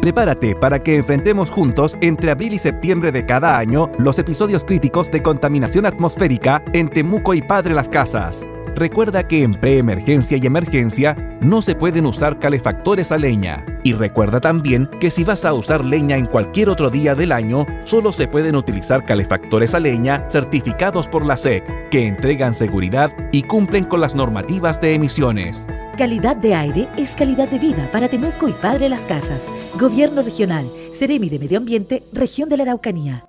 Prepárate para que enfrentemos juntos entre abril y septiembre de cada año los episodios críticos de contaminación atmosférica en Temuco y Padre Las Casas. Recuerda que en preemergencia y emergencia no se pueden usar calefactores a leña. Y recuerda también que si vas a usar leña en cualquier otro día del año, solo se pueden utilizar calefactores a leña certificados por la SEC, que entregan seguridad y cumplen con las normativas de emisiones. Calidad de aire es calidad de vida para Temuco y Padre Las Casas. Gobierno Regional, Ceremi de Medio Ambiente, Región de la Araucanía.